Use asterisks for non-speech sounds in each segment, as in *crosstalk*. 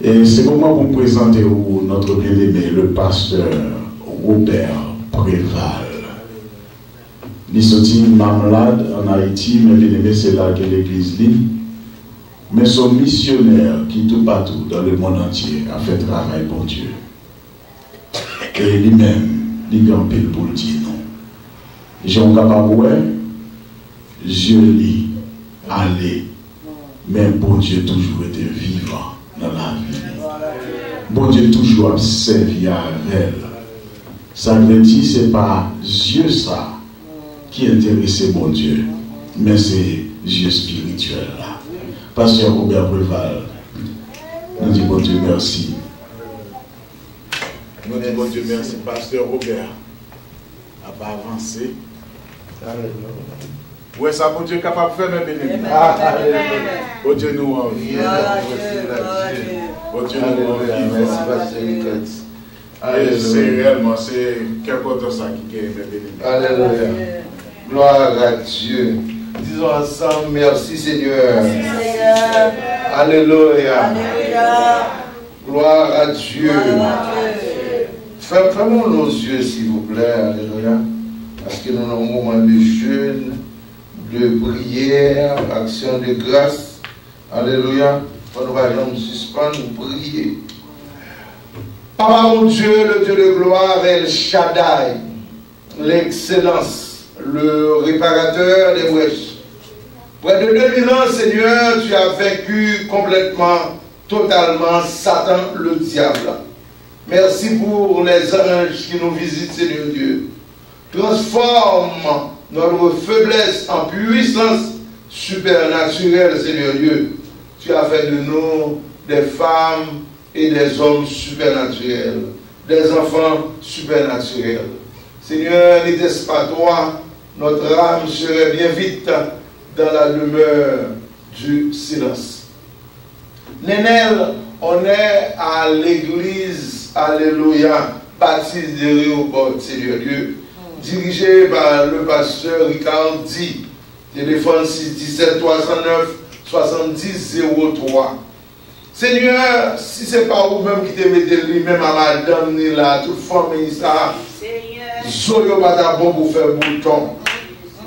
Et c'est pour moi pour présenter notre bien-aimé, le pasteur Robert Préval? Il sorti malade en Haïti, mais bien-aimé, c'est là que l'église lit. Mais son missionnaire qui tout partout dans le monde entier a fait travail pour Dieu. Et lui-même, il a pile pour le dire non. Jean capable Dieu lui aller, mais bon Dieu toujours été vivant dans la vie. Bon Dieu toujours servi à elle. Ça veut dire ce n'est pas Dieu ça qui intéresse bon Dieu, mais c'est Dieu spirituel. Pasteur Robert Breval, nous disons bon Dieu merci. Nous disons bon Dieu merci, Pasteur Robert, n'a pas avancé. Ouais, ça, bon Dieu capable de faire, mes bénéfices. Bon Dieu nous envie. Bon Dieu nous envie. Merci, Pasteur C'est réellement, c'est quelque chose ça qui est mes bénéfices. Alléluia. Gloire à Dieu. Disons ensemble, merci Seigneur. Alléluia. Gloire à Dieu. Fermons nos yeux, s'il vous plaît. Alléluia. Parce que nous avons un moment de jeûne, de prière, action de grâce. Alléluia. Nous allons nous suspendre, prier. Papa mon Dieu, le Dieu de gloire, El Shaddai, l'excellence, le réparateur des wesh. Près de 2000 ans, Seigneur, tu as vaincu complètement, totalement Satan, le diable. Merci pour les anges qui nous visitent, Seigneur Dieu. Transforme notre faiblesse en puissance supernaturelle, Seigneur Dieu. Tu as fait de nous des femmes et des hommes supernaturels, des enfants supernaturels. Seigneur, n'était-ce pas toi, notre âme serait bien vite dans la demeure du silence. Nénel, on est à l'église, Alléluia, baptiste de Réobot, Seigneur Dieu dirigé par le pasteur Ricardi, téléphone 617 309 70 03. Seigneur, si ce n'est pas vous-même qui te mettez lui-même à madame ni là, toute famille ça, Zoyo pas bon pour faire bouton.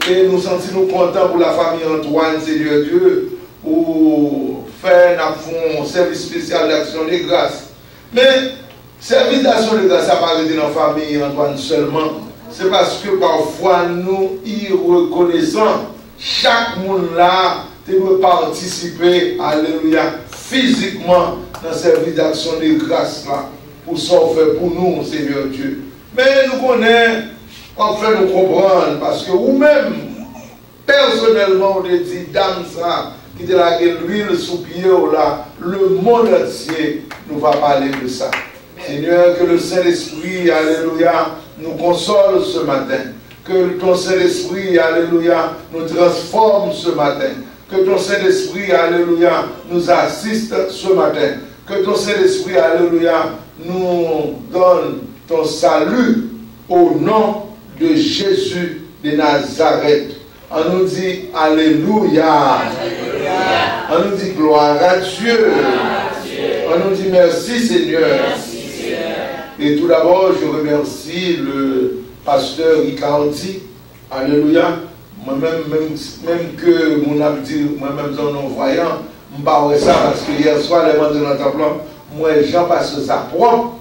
Et nous sentons nous contents pour la famille Antoine, Seigneur Dieu, pour faire un service spécial d'action de grâce. Mais, service d'action de grâce, ça pas dans la famille Antoine seulement c'est parce que parfois nous y reconnaissons chaque monde là peut participer, alléluia, physiquement dans cette d'action de grâce là, pour fait pour nous, Seigneur Dieu. Mais nous connaissons, on fait nous comprendre, parce que vous-même, personnellement, on dit, dame ça, qui de la l'huile sous pied là, le monde entier nous va parler de ça. Seigneur, que le Saint-Esprit, alléluia, nous console ce matin. Que ton Saint-Esprit, alléluia, nous transforme ce matin. Que ton Saint-Esprit, alléluia, nous assiste ce matin. Que ton Saint-Esprit, alléluia, nous donne ton salut au nom de Jésus de Nazareth. On nous dit Alléluia. On nous dit gloire à Dieu. On nous dit merci Seigneur. Et tout d'abord, je remercie le pasteur Ricardi. Alléluia. Moi-même, même, que mon abdi, moi-même, en voyant, je parle ça parce que hier soir, les gens de notre plan, moi, Jean passe ça propre.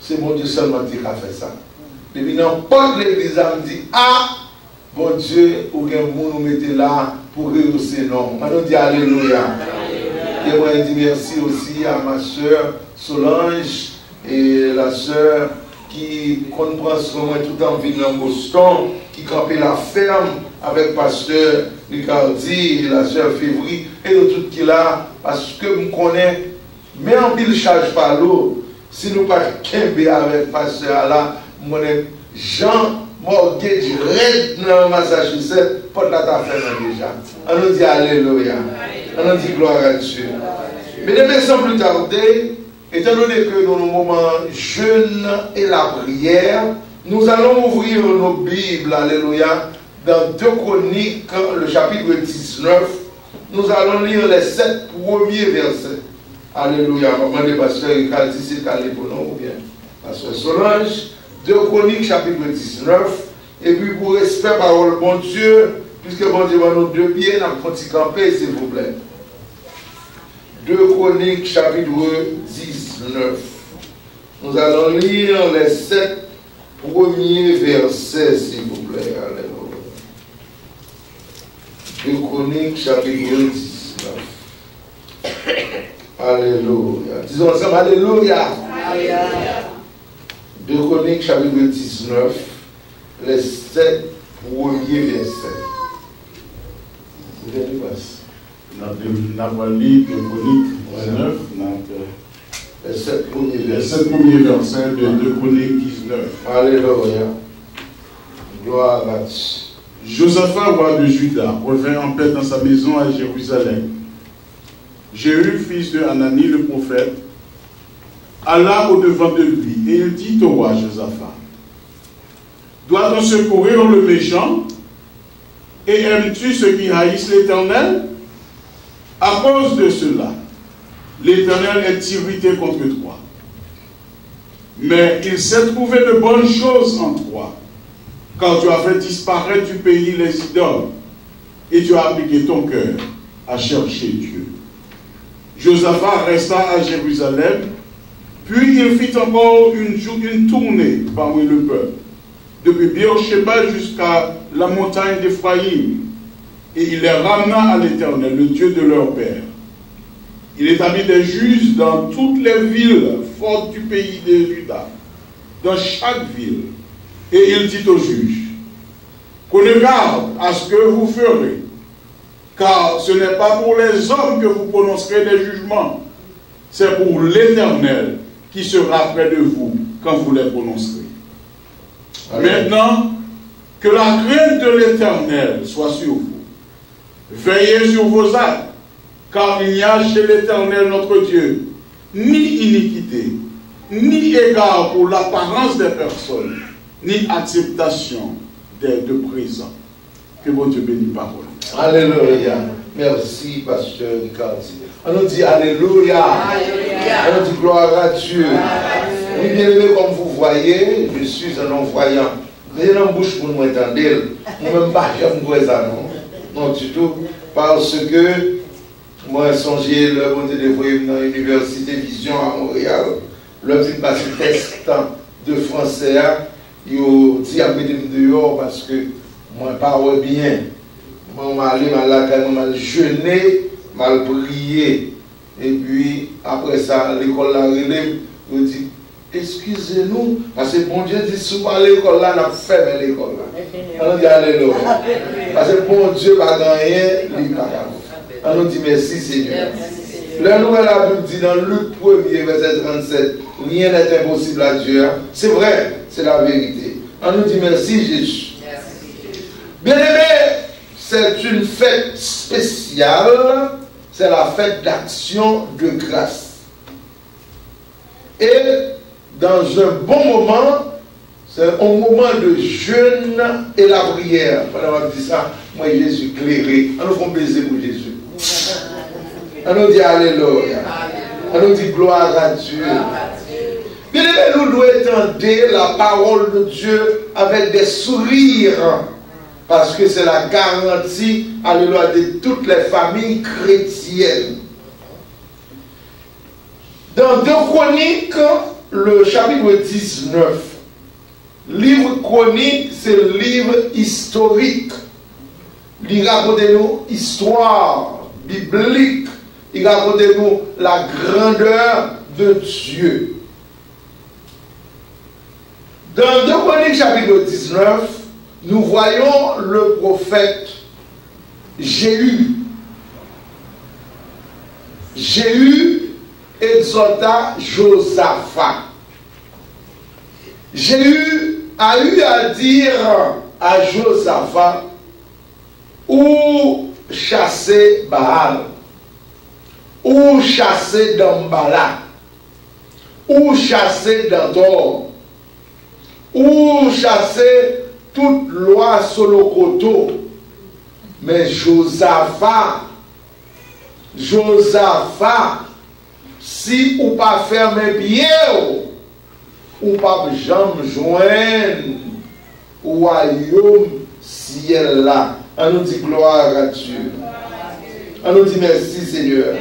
C'est mon Dieu seulement qui a fait ça. Depuis n'importe l'église, me dit, ah, bon Dieu, bien vous nous mettez là pour réussir, non. Maintenant, dit Alléluia. Je dis merci aussi à ma soeur Solange et la soeur qui comprend moi tout en ville en Boston, qui campait la ferme avec pasteur Ricardi et la soeur Février et tout qui là, parce que je connais, mais en pile charge par l'eau, si nous pas qu'un avec pasteur là, je connais Jean Mortgage Red dans Massachusetts, pour la faire déjà. On nous dit Alléluia. On nous dit gloire à Dieu. Mais sans plus tarder, étant donné que dans le moment jeûne et la prière, nous allons ouvrir nos Bibles, Alléluia, dans 2 Chroniques, le chapitre 19, nous allons lire les sept premiers versets. Alléluia. Maman le pasteur Ricard dit c'est calé pour nous ou bien? Pasteur Solange, 2 Chroniques, chapitre 19. Et puis pour respect parole bon Dieu, puisque bon Dieu va nous deux allons camper, s'il vous plaît. 2 Chroniques, chapitre 19. Nous allons lire les sept premiers versets, s'il vous plaît. Alléluia. 2 Chroniques, chapitre 19. Alléluia. Disons ensemble, Alléluia. 2 Chroniques, chapitre 19, les sept premiers versets. Lu 2 Chroniques 19, les sept premiers les versets. sept premiers versets de 2 Chroniques 19. Alléluia. Gloire à Dieu. Josaphat, roi de Juda, revint en paix dans sa maison à Jérusalem. Jéhu, fils de Hanani le prophète, alla au-devant de lui et il dit au roi Josaphat, Doit-on secourir le méchant? Et aimes-tu ceux qui haïssent l'Éternel? À cause de cela, l'Éternel est irrité contre toi. Mais il s'est trouvé de bonnes choses en toi, car tu as fait disparaître du pays les idoles, et tu as appliqué ton cœur à chercher Dieu. Josaphat resta à Jérusalem, puis il fit encore une, une tournée parmi le peuple, depuis Beersheba jusqu'à la montagne d'Éphraïm, et il les ramena à l'Éternel, le Dieu de leur père. Il établit des juges dans toutes les villes fortes du pays de Juda, dans chaque ville. Et il dit aux juges, Prenez garde à ce que vous ferez, car ce n'est pas pour les hommes que vous prononcerez des jugements, c'est pour l'Éternel qui sera près de vous quand vous les prononcerez. Maintenant, que la crainte de l'Éternel soit sur vous. Veillez sur vos actes, car il n'y a chez l'Éternel notre Dieu ni iniquité, ni égard pour l'apparence des personnes, ni acceptation des de présents. Que mon Dieu bénisse parole. Alléluia. Merci, pasteur Ricardi. On nous dit Alléluia. On nous dit gloire à Dieu. Oui, bien aimé, comme vous voyez, je suis un non-voyant. Mwen yon bouche pou mwen tendel, mwen mwen pa yon mwen zanon. Non, du tout. Parce que mwen sonje lè mwen te devoye nan Université Vision a Montréal, lè mwen passe testan de Fransè a, yo di apedim deyo, parce que mwen parwe bien. Mwen mwen ale, mwen lakay, mwen mwen jeune, mwen mwen priye. Et puis, apre sa, l'école la relève, yo di, excusez-nous, parce que bon Dieu dit, à l'école là, on a fermé l'école là. On dit Alléluia. Parce que bon Dieu n'a rien, il n'a pas. On nous dit merci Seigneur. La nouvelle la Bible dit dans Luc 1er, verset 37, rien n'est impossible à Dieu. hein. C'est vrai, c'est la vérité. On nous dit merci Jésus. Bien aimé, c'est une fête spéciale, c'est la fête d'action de grâce. Et dans un bon moment, c'est un moment de jeûne et la prière. Pendant qu'on dit ça, moi Jésus éclairé. On nous fait baiser pour Jésus. On nous dit Alléluia. On nous dit gloire à Dieu. Bien aimé, nous devons entendre la parole de Dieu avec des sourires. Parce que c'est la garantie, alléluia, de toutes les familles chrétiennes. Dans 2 Chroniques, le chapitre 19, livre chronique, c'est le livre historique. Il raconte nous histoire biblique. Il raconte nous la grandeur de Dieu. Dans 2 Chroniques, chapitre 19, nous voyons le prophète Jéhu. Jéhu exhorta Josaphat. A eu à dire à Josaphat où chasser Baal, où chasser Dambala, où chasser Dandor, où chasser toute loi sur le coteau. Mais Josaphat, Josaphat, si ou pas fermer pied, ou pas jamais joindre au royaume ciel là. On nous dit gloire à Dieu. On nous dit merci Seigneur.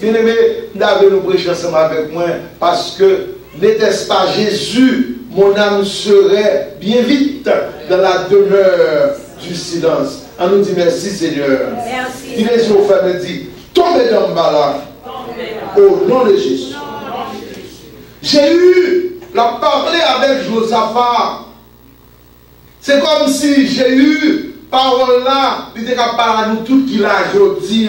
Bien aimé, David nous prêcher ensemble avec moi parce que n'était-ce pas Jésus, mon âme serait bien vite dans la demeure du silence. On nous dit merci Seigneur. Merci. Il est au fait me dit, tombez dans le bas au nom de Jésus. J'ai eu la parler avec Josaphat. C'est comme si j'ai eu parole là, il était capable à nous tout qui l'a dit.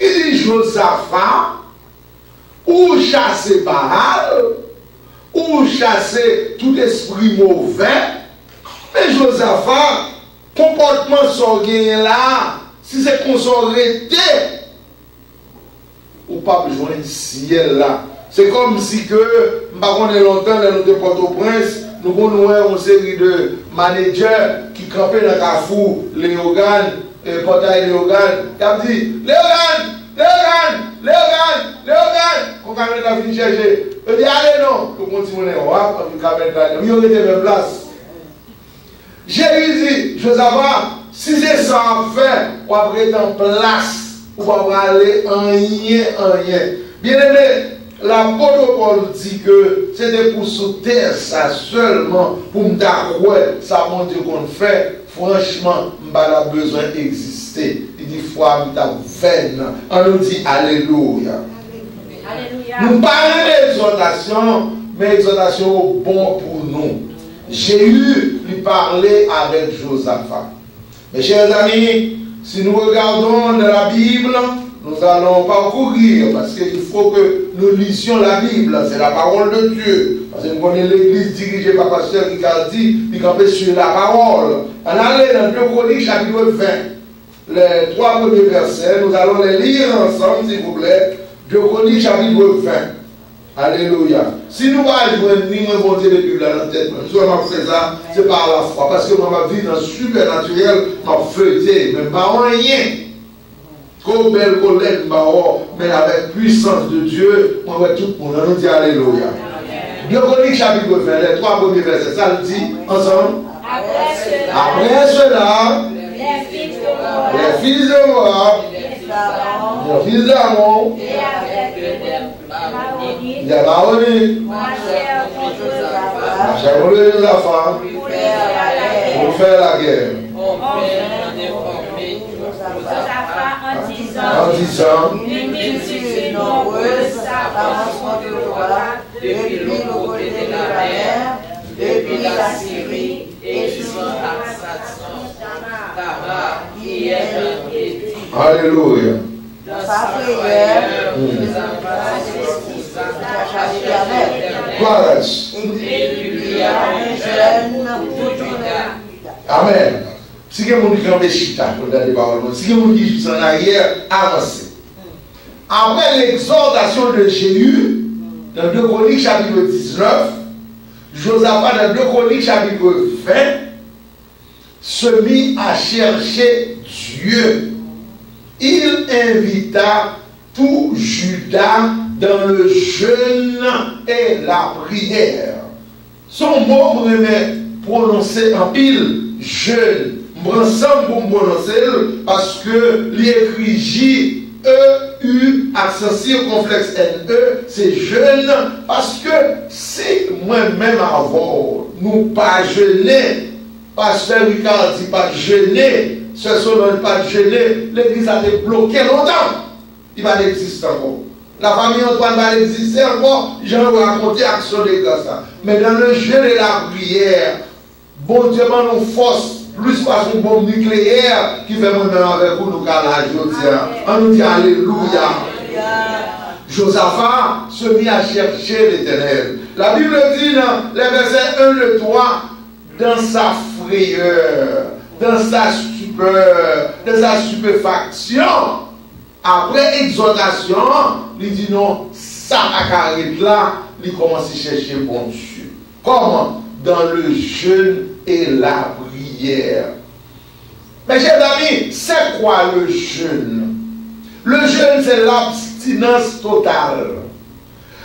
Il dit Josaphat, ou chasser Baal, ou chasser tout esprit mauvais. Mais Josaphat, comportement sorgué là, si c'est qu'on s'aurait de. C'est comme si que, on est longtemps dans notre Port-au-Prince, nous avons une série de managers qui campaient dans carrefour, Léogane, et portail Léogane, qui ont dit Léogane, Léogane, Léogane, Léogane. Kamel a fini chercher, il dit Allez non, nous continuons, on va, comme Kamel a dit, il était même place. Jésus dit, Josaphat, si c'est ça à faire, on va être en place ou va aller en rien, en rien. Bien aimé, l'apôtre Paul dit que c'était pour sauter ça seulement, pour me dire, ça mon Dieu qu'on fait, franchement, pas besoin d'exister. Il dit, foi, je veine. On nous dit, Alléluia. Alléluia. Nous parlons d'exhortation, mais exhortation bon pour nous. J'ai eu lui parler avec Josaphat. Mes chers amis, si nous regardons la Bible, nous allons parcourir parce qu'il faut que nous lisions la Bible. C'est la parole de Dieu. Parce que nous connaissons l'église dirigée par Pasteur Ricardi, qui campait sur la parole. On allait dans 2 Chroniques chapitre 20. Les trois premiers versets, nous allons les lire ensemble, s'il vous plaît. 2 Chroniques chapitre 20. Alléluia. Si nous ni me monter les Bibles dans la tête, si on fait ça, c'est par la foi. Parce que ma vie dans le supernaturel, m'a feuilleté, mais pas rien. Comme belle collègue, mais avec puissance de Dieu, moi, ouais, tout le monde, on nous dit Alléluia. Chapitre 20, les trois premiers versets, ça le dit ensemble. Après cela, les fils de Moab, les fils d'Amon, et avec les Maronites, les Maronites, marchèrent contre Josaphat marchaient contre les enfants pour les faire la guerre. pour faire la guerre. Josaphat en En disant, disant, une multitude nombreuse s'avance contre toi depuis le côté de la mer, depuis la Syrie et jusqu'à Tamar, qui est le Kéti. Alléluia. Dans sa prière, Mm. il Amen. Si quelqu'un paroles, si en arrière, avancez. Après l'exhortation de Jéhu, dans 2 Chroniques chapitre 19, Josaphat dans 2 Chroniques chapitre 20, se mit à chercher Dieu. Il invita tout Judas dans le jeûne et la prière. Son mot me prononcer en pile, jeûne. M'ensemble pour prononcer parce que l'écrit J, E, U, accent circonflexe N, E, c'est jeûne parce que si moi-même avant, nous pas jeûner, Pasteur Ricard dit pas jeûner, ce son pas jeûner, l'église a été bloquée longtemps. Il va exister encore. La famille Antoine va exister encore. Je vais vous raconter l'action de ça. Mais dans le jeûne et la prière, bon Dieu m'a nous force, plus par son bombe nucléaire qui fait mon avec vous, nous, dis, on nous dit Alléluia. Josaphat se mit à chercher l'éternel. La Bible dit dans les versets 1 et 3, dans sa frayeur, dans sa stupeur, dans sa stupéfaction, après exhortation, il dit non, ça carré là, il commence à chercher bon Dieu. Comment? Dans le jeûne et la prière. Mes chers amis, c'est quoi le jeûne? Le jeûne, c'est l'abstinence totale.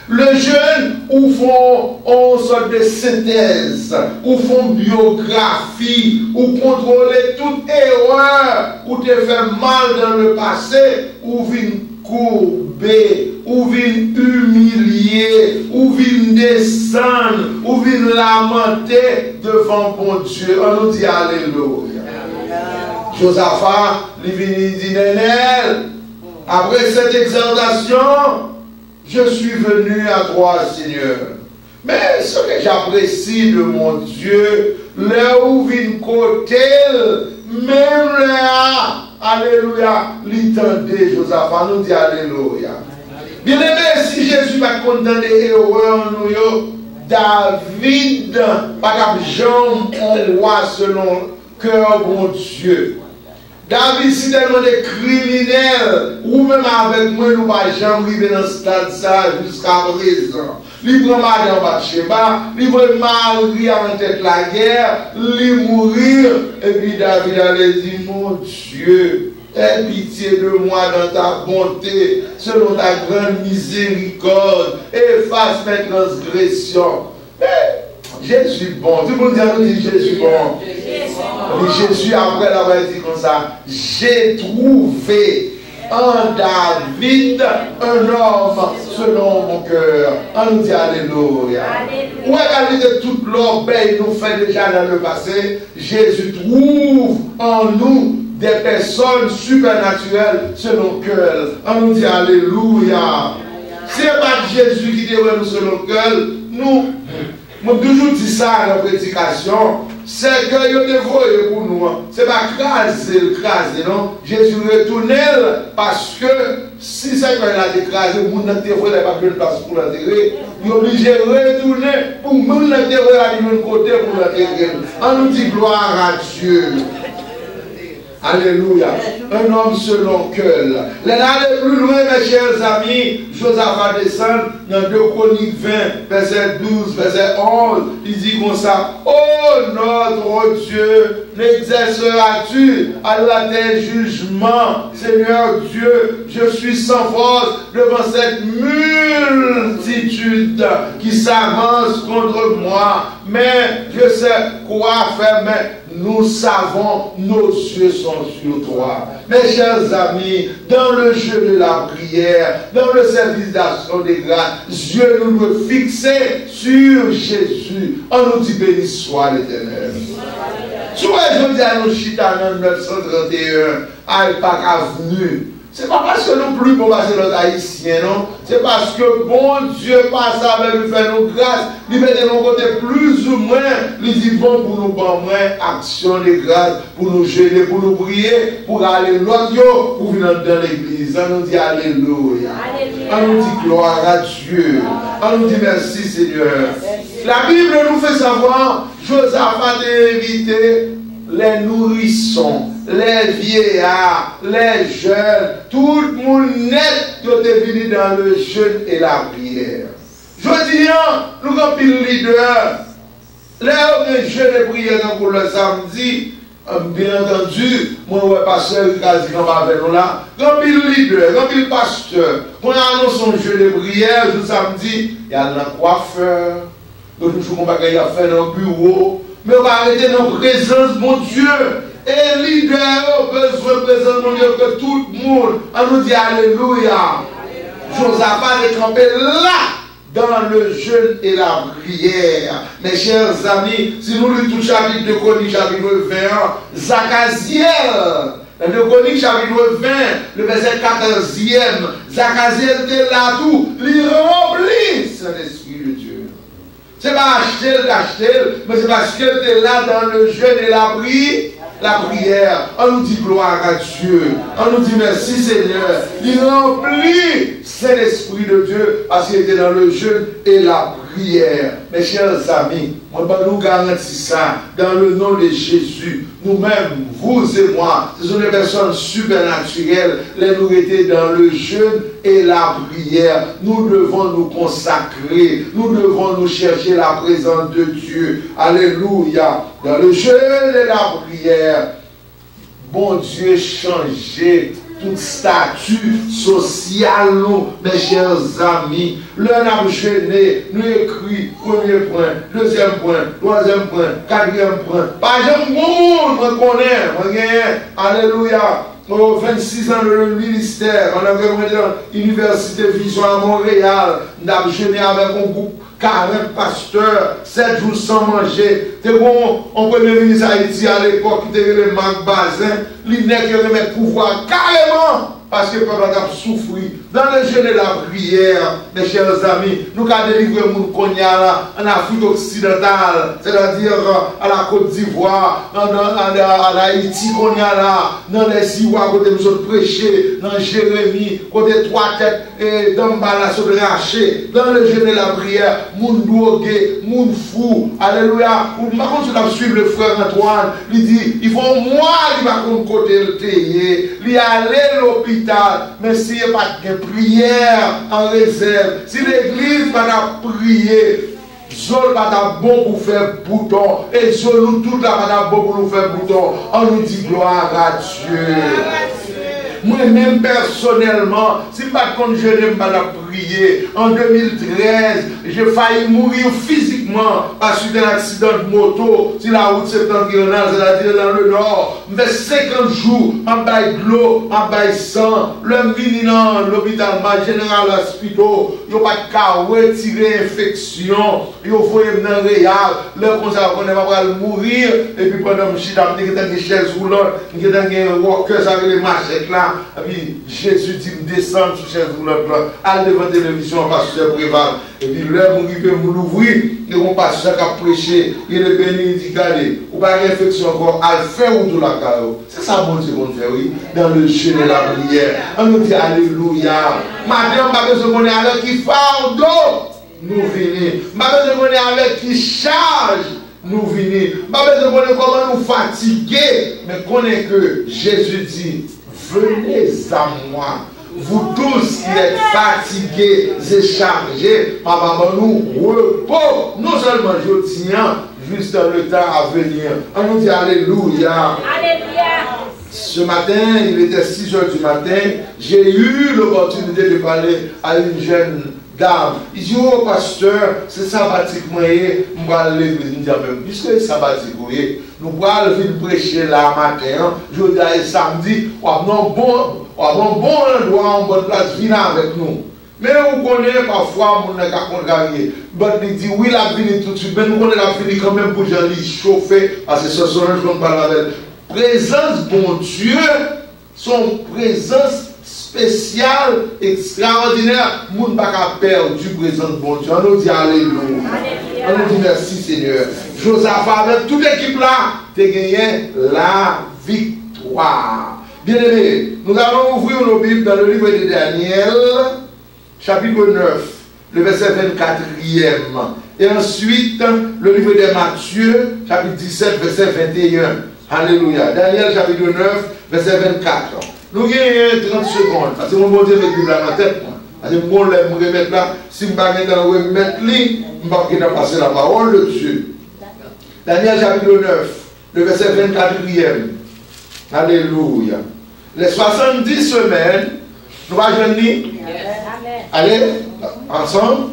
Le jeûne, ou font une sorte de synthèse, ou font biographie, ou contrôler toute erreur, ou te fait mal dans le passé, ou vin courber, ou vin humilier, ou vin descendre, ou vin lamenter devant bon Dieu. On nous dit Alléluia. Josaphat, il dit Nénel, après cette exaltation, je suis venu à toi, Seigneur. Mais ce que j'apprécie de mon Dieu, là où vient côté, même là, Alléluia, l'entendez, Josaphat nous dit Alléluia. Bien aimé, si Jésus va condamner erreur nous, David, pas Jean, on roi selon cœur bon Dieu. David, si tellement de criminels, ou même avec moi, nous pas jamais arriver dans ce stade ça jusqu'à présent. Il prend madame Bathsheba, il va marier en tête la guerre, il mourir, et puis David allait dire, mon Dieu, aie pitié de moi dans ta bonté, selon ta grande miséricorde, efface mes transgressions. Mais Jésus bon, tout le monde dit Jésus bon. Jésus, après l'avoir dit comme ça, j'ai trouvé en David un homme selon mon cœur. On nous dit Alléluia. Où est de toute l'obéi nous fait déjà dans le passé, Jésus trouve en nous des personnes supernaturelles selon cœur. On nous dit Alléluia. C'est pas Jésus qui dit nous selon cœur. Nous, moi toujours dit ça dans la prédication c'est que yo dévoyé pour nous. Hein. C'est pas craser, craser, non? Jésus retourne parce que si c'est qu'il a décrasé, le monde n'a pas de place pour l'enterrer. Il est obligé de retourner pour le monde l'enterrer à l'autre côté pour l'enterrer. On nous dit gloire à Dieu. Alléluia. Un homme selon cœur. L'aller plus loin, mes chers amis, Josaphat descend dans 2 Chroniques 20, verset 12, verset 11. Il dit comme ça Oh notre Dieu, n'exerceras-tu à la terre jugement, Seigneur Dieu, je suis sans force devant cette multitude qui s'avance contre moi, mais je sais quoi faire, mais nous savons, nos yeux sont sur toi. Mes chers amis, dans le jeu de la prière, dans le service d'action des grâces, Dieu nous veut fixer sur Jésus. On nous dit béni soit l'éternel. Vois, je dis à nos chita 931, à pas venu. C'est pas parce que nous plus pour passer nos haïtiens, non? C'est parce que bon Dieu passe avec nous faire nos grâces. Il met de nos côtés plus ou moins. Il dit bon pour nous bon moins action de grâce, pour nous gêner, pour nous prier, pour aller loin, pour venir dans l'église. On nous dit Alléluia. On nous dit gloire à Dieu. On nous dit merci Seigneur. La Bible nous fait savoir, Josaphat a évité les nourrissons les vieillards, les jeunes, tout le monde net est venu dans le jeûne et la prière. Je dis, nous avons le leader. Là, on jeûne et prière pour le samedi. Bien entendu, moi, ouais, pasteur, quasi avec nous là, quand il leader, quand il pasteur, quand on annonce son jeûne et prière, le samedi, il y a un coiffeur, nous ne pas faire dans le bureau, mais on va arrêter dans la présence, mon Dieu. Et leader besoin présent mon Dieu que tout le monde, on nous dit Alléluia. Josaphat est campé là dans le jeûne et la prière. Mes chers amis, si nous lisons tout chapitre de Chronique, chapitre 21, Zachaziel, le Chronique chapitre 20, le verset 14e, Zachaziel était là tout, il remplit Saint-Esprit de Dieu. C'est pas acheter, l'acheter, mais c'est parce qu'il était là dans le jeûne et la prière la prière. On nous dit gloire à Dieu. On nous dit merci Seigneur. Il remplit, c'est l'Esprit de Dieu parce qu'il était dans le jeûne et la prière. Mes chers amis, moi, je nous garantis ça dans le nom de Jésus. Nous-mêmes, vous et moi, ce sont des personnes supernaturelles. Les nous dans le jeûne et la prière. Nous devons nous consacrer. Nous devons nous chercher la présence de Dieu. Alléluia. Dans le jeûne et la prière, bon Dieu changé statut social, nous, mes chers amis. L'un a nous écrit, premier point, deuxième point, troisième point, quatrième point. Pas jamais monde, connais, Alléluia. Au 26 ans de ministère, on avait l'université Vision à Montréal, on a gêné avec un groupe 40 pasteurs, 7 jours sans manger. C'est bon, on peut ministre Haïti à l'époque, qui était le Marc Bazin, il n'est que remettre pouvoir carrément parce que le peuple a souffert. Dans le jeûne et la prière, mes chers amis, nous avons délivré mon en Afrique occidentale, c'est-à-dire à la Côte d'Ivoire, en Haïti, là, dans les Ivoires, côté nous autres prêcher, dans Jérémie, côté trois têtes, et dans Bala, sur dans le jeûne et la prière, mon drogué, mon fou, alléluia. Par contre, je vais suivre le frère Antoine, il dit, il faut moi, il va côté le théier, il aller à l'hôpital, mais s'il n'y a pas de prière en réserve, si l'église va prier, Zol va bon pour faire bouton. Et Zol nous tout là va bon pour nous faire bouton. On nous dit gloire à Dieu. Mwen men personelman, si pa konje ne mba la priye, an 2013, je fayi mouri fizikman pasu den aksidant moto, si la route septentrional, se la dire dan le nord, mwen 50 jou, an bay glo, an bay san, lèm vini nan l'hôpital ma general aspito, yo pa ka wetire infeksyon, yo foye mnen reyal, lèm kon sa konen mabral mourir, epi pwèndèm chidam, nè gèten gè chèz roulant, nè gèten gè wòkè, sa gè lè machèk la, puis Jésus dit, descend sur chaise roulante là, à devant la télévision, pasteur Préval. Et puis l'heure où il peut l'ouvrir, et on passe à prêcher, il est béni, il dit, regardez, ou pas réflexion encore, à faire ou tout la carreau. C'est ça, bon Dieu, qu'on fait, oui, dans le jeûne et la prière. On nous dit, Alléluia. Madame, pas besoin qu'on est avec qui fardeau, nous venons. Pas besoin qu'on est avec qui charge, nous venons. Pas besoin qu'on est comment nous fatiguer, mais est que Jésus dit, venez à moi. Vous tous qui êtes fatigués et chargés, papa, nous repos. Non seulement je tiens, juste dans le temps à venir. On nous dit Alléluia. Alléluia. Ce matin, il était 6 heures du matin, j'ai eu l'opportunité de parler à une jeune dame. Il dit, oh pasteur, c'est sabbatique, moi, je vais aller l'église. Je même, puisque c'est sabbatique, nous allons venir prêcher là matin, je dis samedi, on a un bon, on a un bon endroit, une bonne place, venez avec nous. Mais vous connaissez parfois, mon n'a contrarié. il dit, oui, la vie tout de suite, mais nous connaissons la vie quand même pour les chauffer, parce que ce sont les gens qui parlent avec. Présence, bon Dieu, son présence spéciale, extraordinaire. Moun n'a pas perdre du présent de bon Dieu. On nous dit Alléluia. On nous dit merci Seigneur. Josaphat, avec toute l'équipe là, tu gagné la victoire. Bien aimé, nous allons ouvrir nos Bibles dans le livre de Daniel, chapitre 9, le verset 24e. Et ensuite, le livre de Matthieu, chapitre 17, verset 21. Alléluia. Daniel, chapitre 9, verset 24. Nous avons 30 secondes. Parce que mon bon Dieu dans la tête. Parce que mon me remettre là, si je ne remettre là, je ne vais pas passer la parole de Dieu. Daniel chapitre 9, le verset 24e. Alléluia. Les 70 semaines, nous allons venir. Allez, ensemble?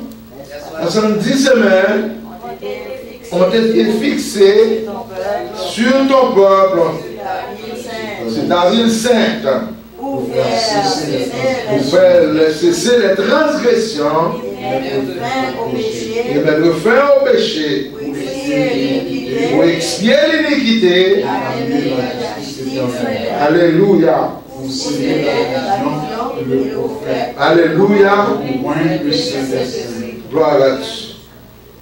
70 semaines ont été fixées sur ton peuple. C'est dans une sainte. Pour faire cesser les transgressions et mettre fin au péché pour expier l'iniquité. Alléluia. Alléluia. Gloire à Dieu.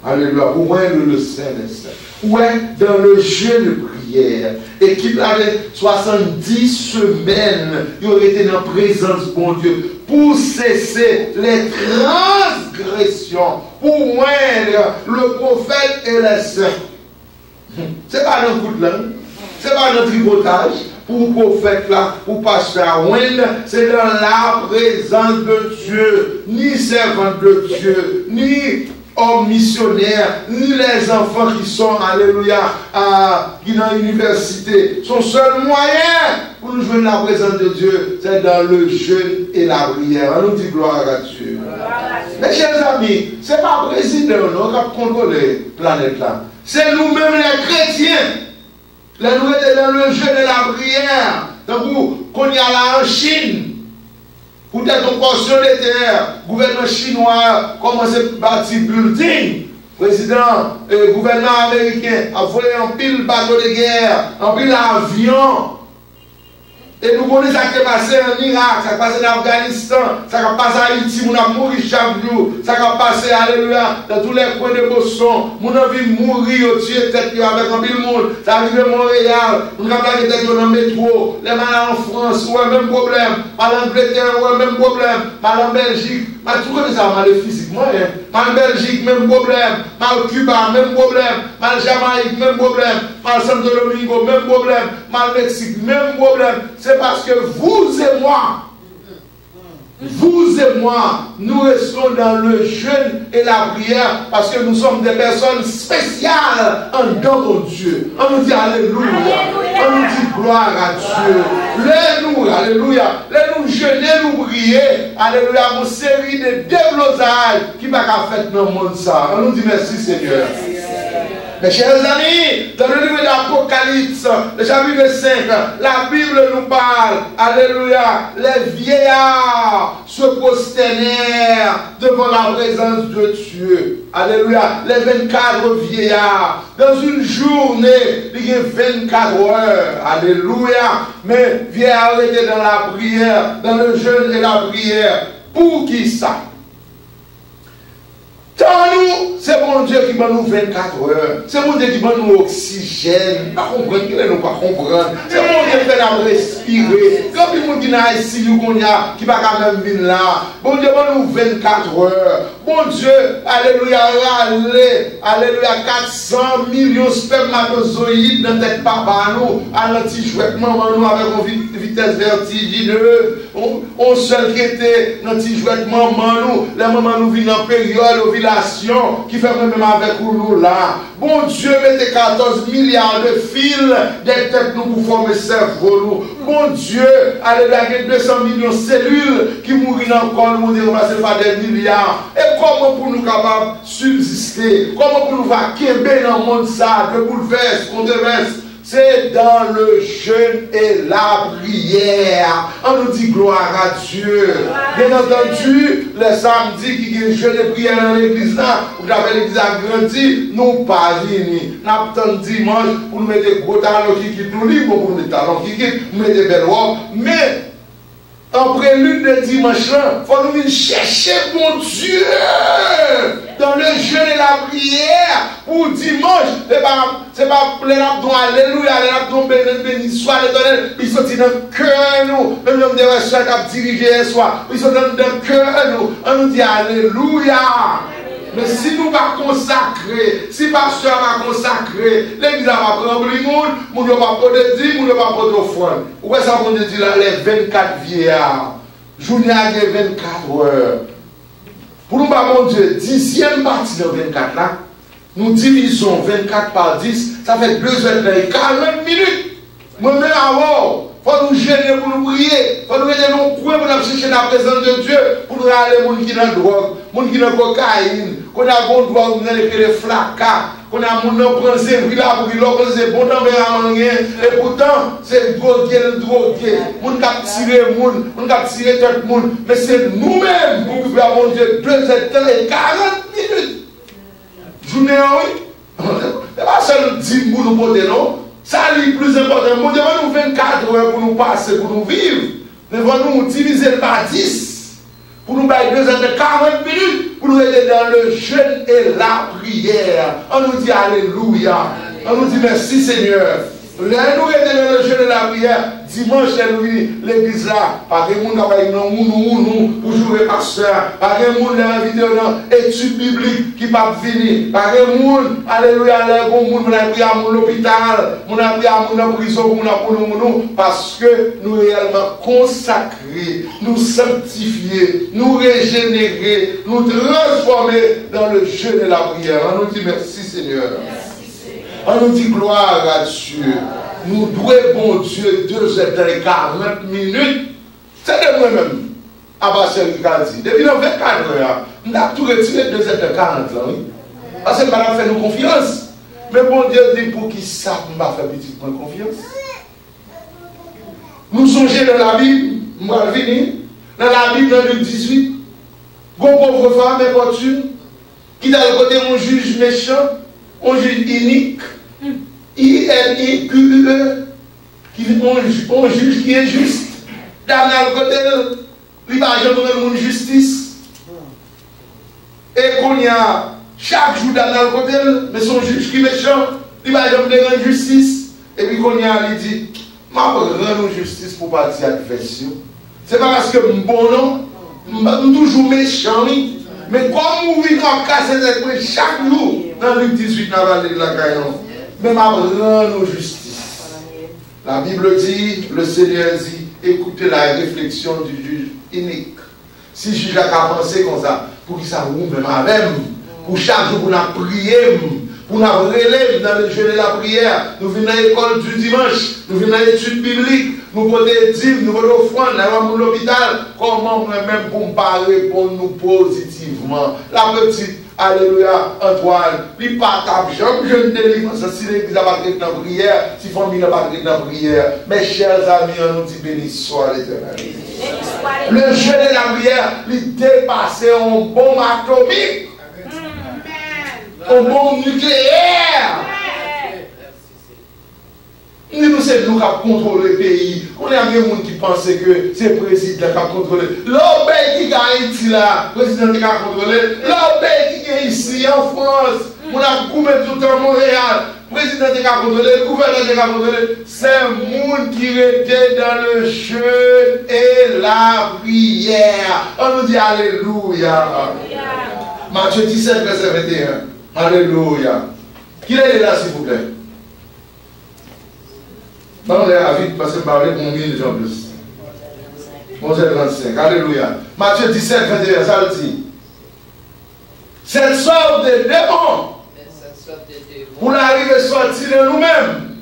Alléluia. Pour moi, le Saint-Esprit. Ouais, dans le jeu de prière. prière. Équipe avait 70 semaines, il aurait été dans la présence bon Dieu pour cesser les transgressions, pour moindre le prophète et les saints. C'est pas un coup de langue, c'est pas un tripotage pour prophète là, pour pasteur Wayne, c'est dans la présence de Dieu, ni servant de Dieu, ni hommes missionnaires, ni les enfants qui sont, alléluia, à, qui dans l'université. Son seul moyen pour nous jouer la présence de Dieu, c'est dans le jeûne et la prière. On nous dit gloire à Dieu? Mes chers amis, ce n'est pas le président qui a contrôlé la planète là. C'est nous-mêmes les chrétiens. Les nous dans le jeûne et la prière. Donc, qu'on y a là en Chine, Peut-être une portion de terre, gouvernement chinois commence à bâtir building. Président, le gouvernement américain a volé un pile bateau de guerre, un pile avion et nous connaissons ce qui est passé en Irak, ça qui est passé en Afghanistan, ça qui est passé en Haïti, nous avons mouru chaque jour, ça qui est passé, alléluia, dans tous les coins de Boston, nous avons vu mourir au tuer tête avec un pile monde, ça arrive à Montréal, nous avons vu tête dans le métro, les malades en France, ou un même problème, mal en Angleterre, un même problème, mal en Belgique, mal tout comme ça, mal physiquement, hein. mal Belgique, même problème, mal Cuba, même problème, mal Jamaïque, même problème, mal Santo Domingo, même problème, mal Mexique, même problème, c'est parce que vous et moi, vous et moi, nous restons dans le jeûne et la prière parce que nous sommes des personnes spéciales en dedans de Dieu. On nous dit Alléluia. On nous dit gloire à Dieu. Nous, Alléluia. Les nous jeûner, nous prier. Alléluia. Une série de déblosages qui va faire dans le monde ça. On nous dit merci Seigneur. Mes chers amis, dans le livre de l'Apocalypse, le chapitre 5, la Bible nous parle, alléluia, les vieillards se prosternèrent devant la présence de Dieu. Alléluia, les 24 vieillards, dans une journée, il y a 24 heures. Alléluia, mais vieillards étaient dans la prière, dans le jeûne et la prière. Pour qui ça? Tant nous, c'est bon Dieu qui va nous 24 heures. C'est bon Dieu qui va nous oxygène. Pas comprendre, qu'il nous pas comprendre? C'est bon Dieu qui fait nous respirer. Quand il nous dit ici, qui va quand même venir là. Bon Dieu va nous 24 heures. Bon Dieu, alléluia, alléluia, 400 millions de spermatozoïdes dans tête papa nous, à l'anti-jouettement, nous avec une vitesse vertigineuse. On seul qui était dans l'anti-jouettement, nous, les mamans nous viennent en période, qui fait même avec nous là. Bon Dieu, mettez 14 milliards de fils des têtes nous pour former cerveau nous. Bon Dieu, alléluia, 200 millions de cellules qui mourent encore, nous, nous par des milliards. Et comment pour nous capables subsister, comment pour nous vaquer dans le monde ça, de bouleverse, controverse, c'est dans le jeûne et la prière. On nous dit gloire à Dieu. Bien entendu, le samedi qui est jeûne et prière dans l'église là, vous avez l'église agrandie, nous pas venir. Nous dimanche pour nous mettre des gros talons qui nous libres, pour nous mettre des talons qui nous mettre des belles robes. Mais en prélude de dimanche il faut nous venir chercher mon Dieu dans le jeûne et la prière pour dimanche. Ce n'est pas les raptons, alléluia, les raptons béni soit l'éternel. Ils sont dans le cœur nous. Même l'homme de soir qui a dirigé soir. Ils sont dans le cœur nous. On nous dit alléluia. Mais si nous pas consacrer, si pasteur va consacrer, l'église va prendre le monde, nous ne pas porter dire, nous ne pas porter offrande. Où est-ce qu'on dit là, les 24 vieillards, journée à 24 heures. Pour nous, mon Dieu, dixième partie de 24 là, nous divisons 24 par 10, ça fait 2 heures et 40 minutes. Moi-même avant, faut nous gêner pour nous prier. faut nous aider nous courir pour nous chercher la présence de Dieu. Pour nous aller, gens qui dans drogue, gens qui dans cocaïne, qu'on a bon droit, allons faire des flacas. Qu'on a mon nom prend ses prix là pour qu'il c'est bon temps à manger. Et pourtant, c'est drogué, le drogué. Moun qui tiré moun, moun qui tiré tout le monde. Mais c'est nous-mêmes pour pouvons à mon Dieu 2 heures et 40 minutes. Journée, oui. C'est pas seulement 10 moun pour non. Ça, c'est plus important. Nous devons nous 24 heures pour nous passer, pour nous vivre. Nous devons nous diviser par 10. Pour nous faire 2 heures de 40 minutes. Pour nous aider dans le jeûne et la prière. On nous dit Alléluia. On nous dit merci Seigneur. Là, nous étions dans le jeu de la prière. Dimanche, l'église là. Pas de monde qui va non ou nous pour jouer pasteur. Pas de monde dans vidéo dans étude biblique qui va venir. Pas de monde, alléluia, les bon monde, on a pris à l'hôpital, on a pris à la prison, on a pour nous, parce que nous consacrés, nous sanctifiés, nous transformer dans le jeu de la prière. On nous dit merci Seigneur. On nous dit gloire à Dieu. Nous douons, bon Dieu, 2 h 40 minutes. C'est de moi-même. Abbasel qui a dit. Depuis 24 heures, on a tout retiré 2 h 40 Parce que nous avons fait nous confiance. Mais bon Dieu dit pour qui ça, on va faire petit point confiance? Nous songeons dans la Bible, on va venir, dans la Bible, dans Luc 18, Gon pauvre femme importune, qui dans le côté mon juge méchant, un juge unique, I-N-I-Q-U-E, qui un juge qui est juste. Le côté, il va jamais de justice. Et qu'on y a chaque jour le côté, mais son juge qui est méchant, il va jamais de justice. Et puis qu'on y a, il dit, je rendre justice pour partir à Ce C'est pas parce que bon non, je suis toujours méchant, mais comme vous vivez en casse chaque jour, dans le 18, dans la vallée de la Caillon, mais ma rendre justice. La Bible dit, le Seigneur dit, écoutez la réflexion du juge unique. Si le juge a pensé comme ça, pour qu'il ça vous même même, pour chaque jour pour nous prier, pour nous relever dans le jeu de la prière, nous venons à l'école du dimanche, nous venons à l'étude biblique, nous pouvons dire, nous pouvons offrir, nous allons à l'hôpital, comment même pour me répondre nous positivement? La petite Alléluia, Antoine, puis pas ta jambe, je ne délivrance, si l'église n'a pas dans la prière, si la famille n'a pas dans la prière. Mes chers amis, on nous dit béni soit l'éternel. Le jeu de la prière, il dépasse un bombe atomique, un bombe nucléaire. Nous, c'est nous qui contrôlons le pays. On a des gens qui pensent que c'est le président qui a contrôlé. Pays qui a ici là, le président qui a contrôlé. Pays qui est ici en France, on a coupé tout en Montréal. Le président qui a contrôlé, le gouverneur qui a contrôlé. C'est un monde qui était dans le jeu et la prière. On nous dit Alléluia. Matthieu 17, verset 21. Alléluia. Qui est là, s'il vous plaît? Parlez à vite parce que parler pour mille gens plus. 11h35. Alléluia. Matthieu 17, 21, ça le dit. Cette sorte de démon. Pour l'arriver à sortir de nous-mêmes.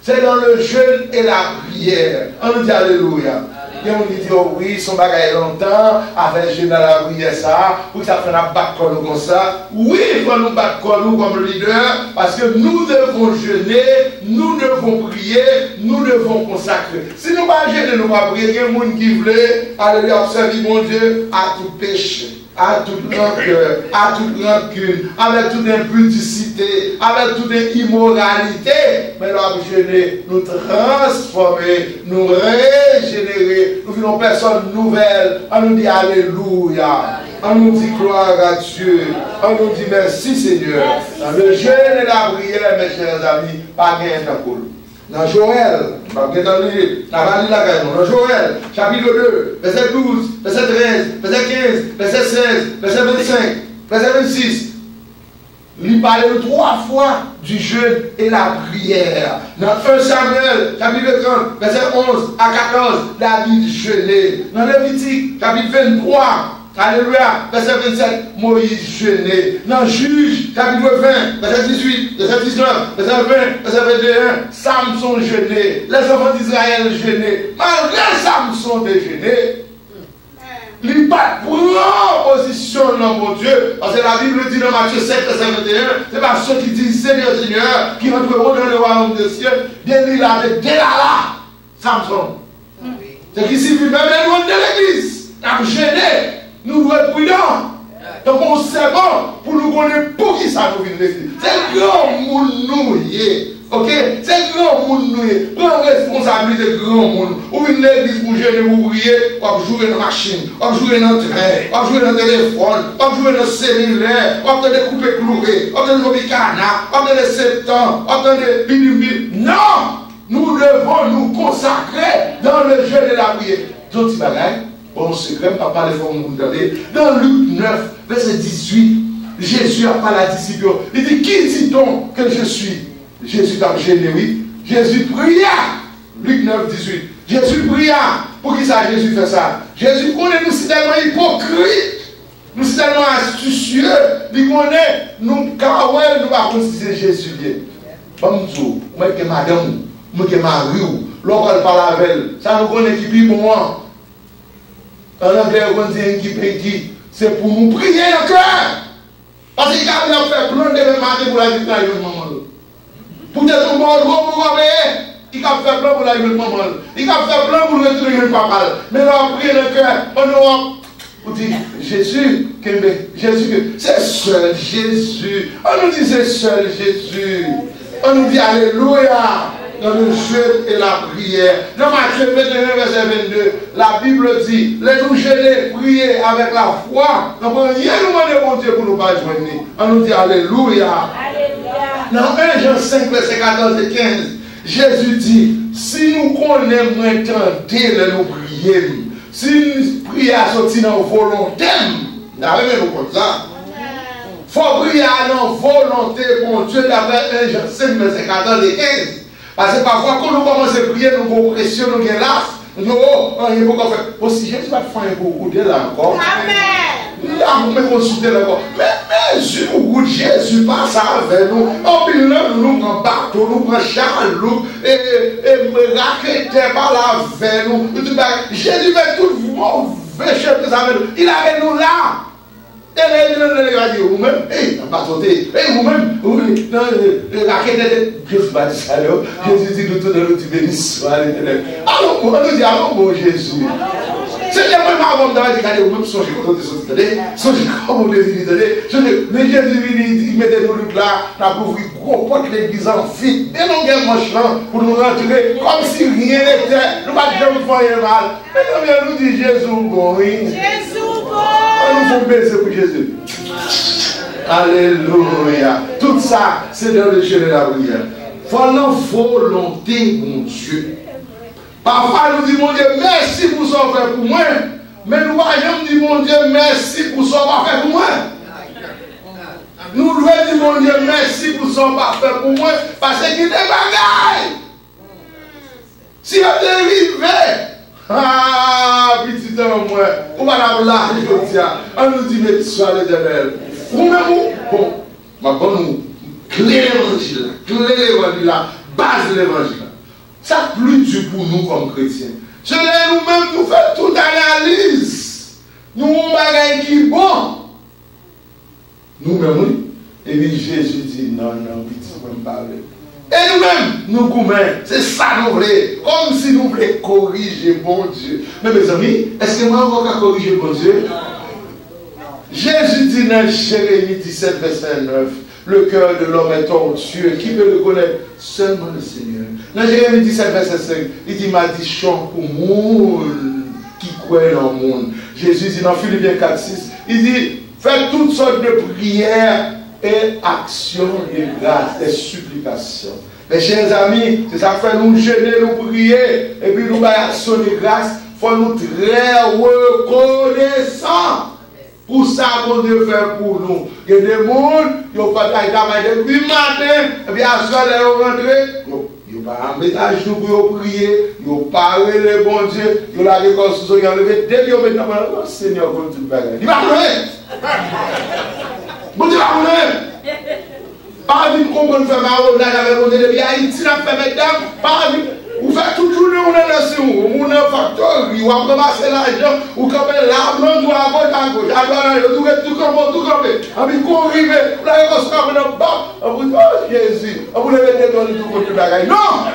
C'est dans le jeûne et la prière. On dit Alléluia. Et on dit, oh oui, son bagage longtemps, avec jeûne à la prière ça, pour que ça fait un battre comme ça. Oui, il faut nous battre nous comme leader, parce que nous devons jeûner, nous devons prier, nous devons consacrer. Si nous ne pas jeûner, nous ne pas prier, il y a des gens qui veulent aller observer mon Dieu à tout péché à toute rancœur, à toute rancune, avec toute impudicité, avec toute immoralité. Mais jeûner, nous transformer, nous régénérer, nous voulons personne nouvelle. On nous dit Alléluia. On nous dit gloire à Dieu. On nous dit merci Seigneur. Dans le jeûne et la prière, mes chers amis, pas bien de dans Joël, dans Joël, chapitre 2, verset 12, verset 13, verset 15, verset 16, verset 25, verset 26. Il parlait trois fois du jeûne et la prière. Dans 1 Samuel, chapitre 30, verset 11 à 14, David jeûnait. Dans Lévitique, chapitre 23, Alléluia. Verset 27, Moïse jeûnait. Dans Juge, chapitre 20, verset 18, verset 19, verset 20, verset 21, Samson jeûnait. Les enfants d'Israël jeûnaient. Malgré Samson déjeuner, il pas prend position dans mon Dieu. Parce que la Bible dit dans Matthieu 7, verset 21, c'est pas ceux qui disent Seigneur, Seigneur, qui entreront dans le royaume des cieux. Bien il avait dès là, Samson. C'est qui s'y vit même loin de l'église. a gêné. Nous devons être prudents. Donc on sait bon pour nous connaître pour qui ça nous vient l'église. C'est grand monde nous Ok? C'est grand monde nous Prends responsabilité grand monde. Ou une l'église pour jeûner, pour prier, ou jouer dans la machine, ou jouer dans le train, ou jouer dans le téléphone, ou jouer dans le cellulaire, ou dans les coupes clouées, ou dans le bicana, ou les septembre, ou les bidoubi. Non! nous devons nous consacrer dans le jeu de la prière. D'autres bagailles, bon secret, papa les femmes vous Dans Luc 9, verset 18, Jésus a parlé à disciples. Il dit, qui dit-on que je suis? Jésus t'a oui. Jésus pria. Luc 9, 18. Jésus pria. Pour qui ça Jésus fait ça? Jésus connaît nous c'est tellement hypocrite. Nous sommes tellement astucieux. Il connaît nous car nous pas considérer Jésus bien. Tout, moi que madame, moi que mari, l'on parle elle. Ça nous connaît qui est bon. En anglais, on dit qui dit, c'est pour nous prier le cœur. Parce qu'il a fait plein de matin pour la vie de maman. Pour bon gros pour obéir. Il a fait plein pour la vie de maman. Il a fait plein pour le papa. Mais là, on prie le cœur. On on dit Jésus, Jésus, c'est seul Jésus. On nous dit c'est seul Jésus. On nous dit Alléluia dans le jeu et la prière. Dans Matthieu 21, verset 22, la Bible dit, les nous jeûner, prier avec la foi. Donc, rien nous demander bon Dieu pour nous pas joindre. On nous dit Alléluia. Alléluia. Dans 1 Jean 5, verset 14 et 15, Jésus dit, si nous connaissons tenter de nous prier, si nous prions à sortir dans volonté, nous avons comme ça faut prier nos volonté, mon Dieu, d'après 1 Jean 5, verset 14 et 15. Parce que parfois, quand nous commençons à prier, nous avons pression, nous avons l'as. Nous disons, oh, beaucoup faire. Aussi, Jésus va faire beaucoup de là encore. Amen. Là, vous me consultez encore. Mais, Jésus, ou gout Jésus passe avè nou, anpil nan nou nan batou, nou nan chalou, e, e rakete pal avè nou, Jésus mè tout mouvè chèpè avè nou, il avè nou la, E le yon nan yon yon yon mèm, e yon pa sote, e yon mèm, nan yon lakè de de, Jezu ba di sa yo, Jezu di loutou de loutou beni swa le de le. Anon mou, anon di anon mou Jezu. Se te mwen mwen mwen davan di kade yon mèm sonje konon de sote de, sonje konon de zini de de, sonje, le Jezu vini, di mède nou lout la, la pouvri gwo pot le gizan fit, e non gen mwen chan, pou nou rentire, kom si rien ne te, nou pa di jen mwen fanyen mal, e nan mwen nou di Jezu gori. Jezu! Nous faut baiser pour Jésus. Alléluia. Tout ça, c'est dans le jeu de la prière. La volonté, mon Dieu. Parfois, nous disons, mon Dieu, merci pour ce que fait pour moi. Mais nous dire, mon Dieu, merci pour ce que fait pour moi. Nous devons dire, mon Dieu, merci pour ce que fait pour moi. Parce qu'il des bagailles. Si on est ah, petit homme, on va la là, on nous dit, mais sois l'éternel. Vous bon, ma bonne, clé l'évangile, clé l'évangile, base l'évangile. Ça plus dur pour nous comme chrétiens. Je nous-mêmes, nous faisons toute analyse. Nous, on bagaille qui bon. Nous-mêmes, oui. Et puis Jésus dit, non, non, petit, on me parler. Et nous-mêmes, nous gourmets, c'est ça nous voulons. Comme si nous voulions corriger bon Dieu. Mais mes amis, est-ce que moi, on va corriger bon Dieu? Jésus dit dans Jérémie 17, verset 9, le cœur de l'homme est tortueux. Qui peut le connaître? Seulement le Seigneur. Dans Jérémie 17, verset 5, il dit, m'a dit, chant pour monde qui croit dans le monde. Jésus dit dans Philippiens 4, 6, il dit, faites toutes sortes de prières et action de grâce, des supplications. Mes chers amis, c'est ça fait nous gêner, nous prier, et puis nous faire action de grâce, faut nous très reconnaissants pour ça qu'on Dieu fait pour nous. Il y a des gens qui ont fait travail depuis le matin, et puis à ce moment ils sont rentrés, ils n'ont pas un nous pour prier, ils n'ont pas le bon Dieu, ils ont la reconstruction, ils ont levé, dès qu'ils ont mis dans Seigneur, comme tu le Il va Bon Dieu va connaître. *laughs* Pas de comprendre faire ma rôle avec mon Dieu. Haïti n'a fait mesdames. Pas vous faites toute journée, on est dans ce monde. On est factory, ramasser l'argent, doit à gauche, à gauche, à droite, tout tout camper, tout. On dit qu'on arrive, là, on se campe dans bas. On vous dit, oh Jésus, on vous lève les doigts de tout côté Non!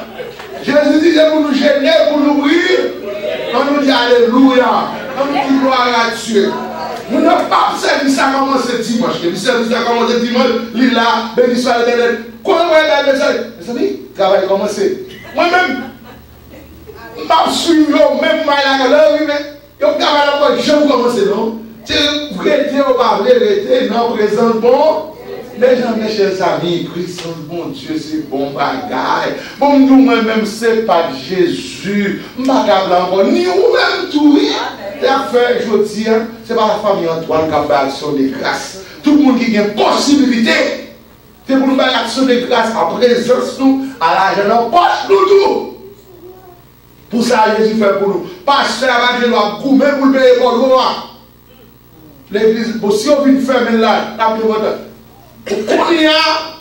Jésus disait pour nous gêner, pour nous rire. On nous dit Alléluia. On nous dit gloire à Dieu. Nous n'avons pas service à commencer dimanche. Le service a commencer dimanche, il là, béni soit l'éternel. Comment est le Vous savez, le travail commencé. Moi-même, je ne suis pas même mal à l'heure, mais je travaille encore, je commence, non? C'est vrai, Dieu va parler, non, présent, bon. Les gens, mes chers amis, puissance, bon Dieu, c'est bon bagaille. Bon, nous, moi-même, c'est pas Jésus. M'bacable encore, ni ou-même tout, oui. Et affaire, je dis, c'est pas la famille Antoine qui a fait action de grâce. Tout le monde qui a une possibilité, c'est pour nous faire action de grâce à présence, nous, à l'argent, dans poche, nous, tout. Pour ça, Jésus fait pour nous. Pasteur, avant de nous goumer pour le payer pour nous. L'église, si on vient fermer là, bien votre. Y a,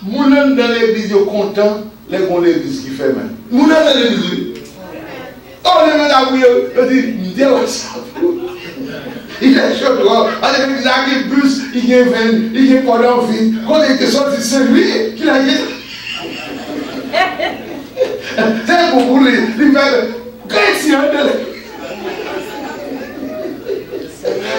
moun dans l'église, gens l'église qui ferme. Moun dans l'église. Oh, oui, ils disent, m'dé, ça. Il est chaud, à l'église, il y a un bus, il a un vin, il a pas d'envie. Quand il est sorti, c'est lui qui l'a dit. C'est pour vous, les chrétiens de l'église.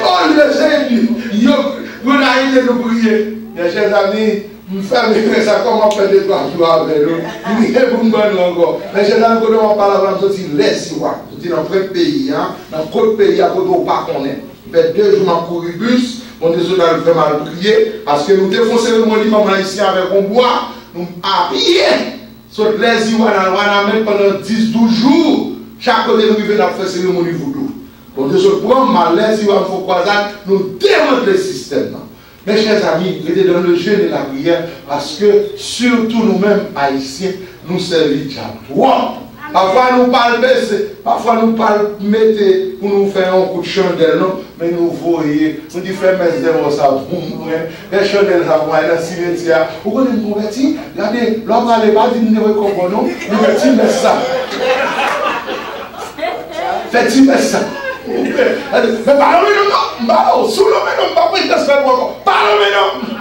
Oh, le Seigneur, vous de prier. Mes chers amis, nous faisons ça comment faire des trois jours avec nous. Nous sommes pour nous encore. Mes chers amis, quand on parle avant, nous disons, laisse-moi. Nous disons, dans notre pays, dans notre pays, à côté où pas qu'on est. Fait deux jours dans le bus, on est dans le fait mal prier, parce que nous défonçons le monde ici avec un bois, nous habillons. Sur les jours, on a même pendant 10-12 jours, chaque côté nous venons faire cérémonie voodoo. Bon Dieu se prend malaise, il va faire croisade, nous démontons le système. Mes chers amis, mettez dans le jeûne et la prière, parce que surtout nous-mêmes, haïtiens, nous servons! Parfois nous parlons baisser, parfois nous parlons mettre pour nous faire un coup de chandelle, non? mais nous voyons, nous disons faire mes zéros ça, les chandelles ça dans le cimetière. Vous connaissez mon petit? Regardez, l'homme n'allait pas dire nous ne comprenons, nous mettons mais ça. *laughs* Faites-il mais ça. Mais parlons-nous, non, non, sous le nom, pas pris de se faire Parlons-nous, non.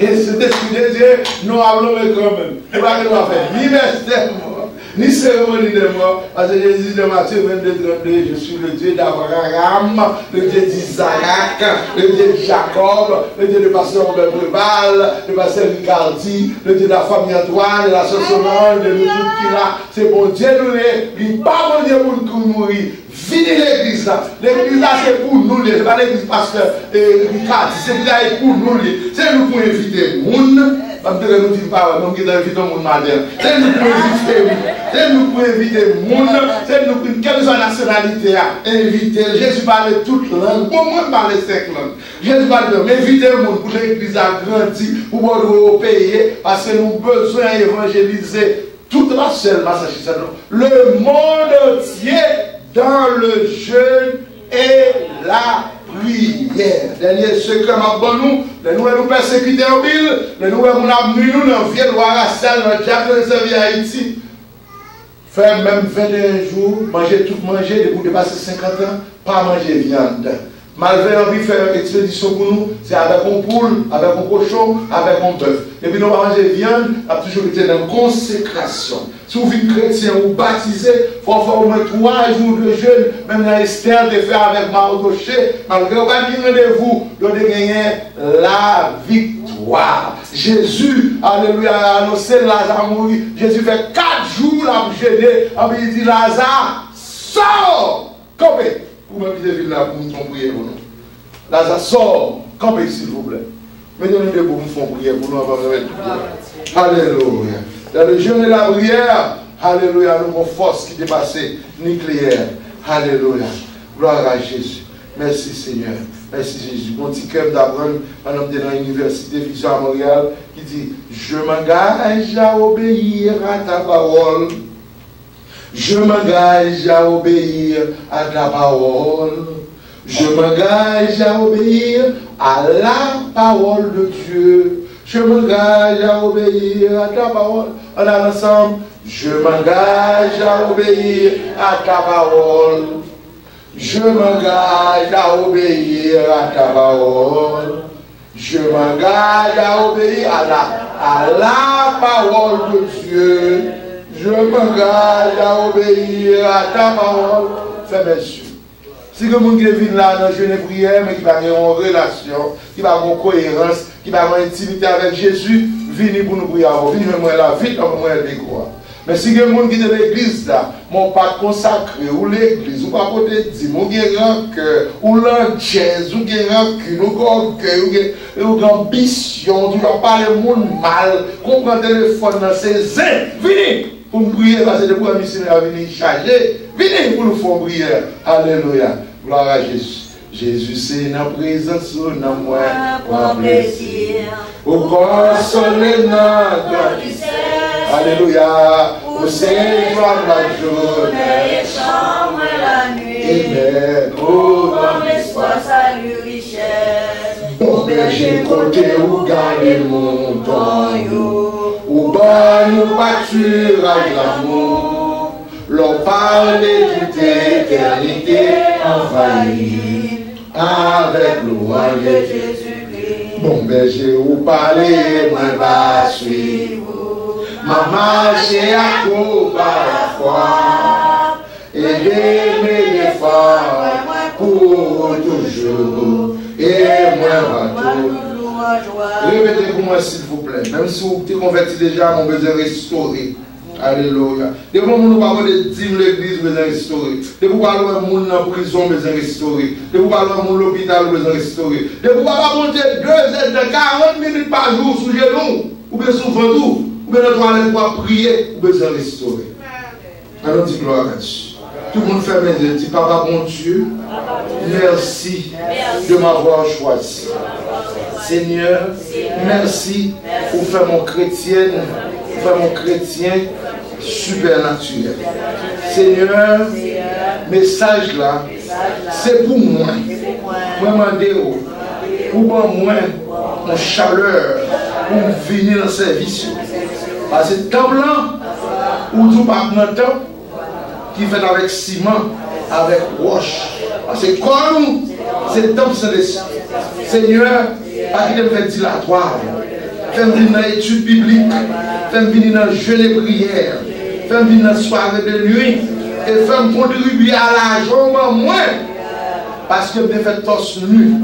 Et c'est décidé, Dieu, nous allons quand même. Et pas que nous allons faire ni mystère, ni de mort. Parce que Jésus de Matthieu 22, 32, je suis le Dieu d'Abraham, le Dieu d'Isaac, le Dieu de Jacob, le Dieu de pasteur Robert Breval, le pasteur Ricardi, le Dieu de la famille Antoine, de la sociologue, de nous qui là. C'est bon Dieu nous il pas bon Dieu pour nous mourir. Vini l'église là. L'église là, c'est pour nous, c'est pas l'église pasteur Ricardi, c'est pour nous. C'est nous pour inviter monde. Parce que nous disons pas, nous qui inviter le monde madame. C'est nous pour inviter, c'est nous pour inviter le monde, c'est nous pour, quelle soit nationalité, inviter. Jésus parle toute langue, pour moi, parle cinq langues. Jésus parle inviter le monde pour l'église à grandir, pour pouvoir payer, parce que nous avons besoin d'évangéliser toute la seule Massachusetts, le monde entier dans le jeûne et la prière. Dernier secret, ma bonne nous, les nouvelles nous persécuter en ville, les nouvelles nous amener nous dans le vieux roi Rassel, dans le diable de servir à Haïti. Faire même 21 jours, manger tout manger, depuis dépasser 50 ans, pas manger viande. Malgré envie de faire une expédition pour nous, c'est avec un poule, avec un cochon, avec un bœuf. Et puis nous manger viande, a toujours été dans consécration. Si vous êtes chrétien ou baptisé, il faut faire au moins trois jours de jeûne, même dans Esther de faire avec Mardoché, malgré au rendez-vous, de gagner la victoire. Jésus, alléluia, a annoncé Lazare mourir. Jésus fait quatre jours la gêner, et il dit Lazare, sors! Campez! Vous même qui là pour nous prier pour nous. Lazare, sort, campez s'il vous plaît. Mettez-nous debout nous faire prier pour nous avant de mettre. Alléluia. Dans le jeûne et la prière, Alléluia, nous avons force qui dépasse nucléaire. Alléluia. Gloire à Jésus. Merci Seigneur. Merci Jésus. Mon petit cœur d'apprendre, un homme dans l'université Vision à Montréal, qui dit Je m'engage à obéir à ta parole. Je m'engage à obéir à ta parole. Je m'engage à obéir à la parole de Dieu. Je m'engage à obéir à ta parole. On a ensemble. Je m'engage à obéir à ta parole. Je m'engage à obéir à ta parole. Je m'engage à obéir à la, à la parole de Dieu. Je m'engage à obéir à ta parole. Fais mes yeux. Si que monde qui vient là dans le jeûne et prière, mais qui va avoir une relation, qui va avoir une cohérence, qui va avoir une intimité avec Jésus, venez pour nous prier. Venez moi là, vite, on moi quoi. Mais si des gens qui sont dans l'église là, mon pas consacré, ou l'église, ou pas côté dit, ou cœur, ou l'antièse, ou rancune, ou orgueil, ou qui ambition, vas parler monde mal, qu'on prend le téléphone dans ses pour prier, parce que le missionnaire venir charger, venez pour nous faire prière. Alléluia. Gloire à Jésus. Jésus, c'est la présence de moi, Pour plaisir. Au consoler notre Alléluia. Au Seigneur la journée. Les chambres la nuit. Amen. Oh, comme l'espoir, salut, richesse. Au berger côté où garder mon temps, nous pâture à l'amour. L'on parle de toute éternité envahie avec louange de Jésus-Christ. Bon berger ou parler, moi va suivre. Ma marche à coup par la foi. Et mes efforts pour toujours. Et moi va Répétez pour moi s'il vous plaît. Même si vous êtes converti déjà, on besoin de restaurer. Alléluia. Des fois, nous parlons de dîmes l'église, besoin de restaurer. Des fois, nous parlons de monde en prison, besoin de restaurer. Des fois, nous parlons de monde l'hôpital, besoin de restaurer. Des fois, nous parlons monter deux heures de 40 minutes par jour sous genoux, ou bien sous ventoux, ou bien notre toilette pour prier, ou besoin de restaurer. Alors, dis gloire à Dieu. Tout le monde fait mes yeux. Dis, Papa, bon Dieu, merci de m'avoir choisi. Seigneur, merci pour faire mon chrétien, pour faire mon chrétien supernaturel. Seigneur, message là, c'est pour moi. Moi, mandez-vous. Pour moi, mon chaleur, pour venir dans service. Parce que temps là, où tout pas dans temps, qui fait avec ciment, avec roche. Parce que quand nous, c'est temps Seigneur, pas qu'il me fait dilatoire. Fais-moi venir dans l'étude biblique. Fais-moi venir dans le jeûne et prière. Fais-moi venir dans la soirée de nuit. Et fais-moi contribuer à l'argent moins. Parce que je fait torse nu.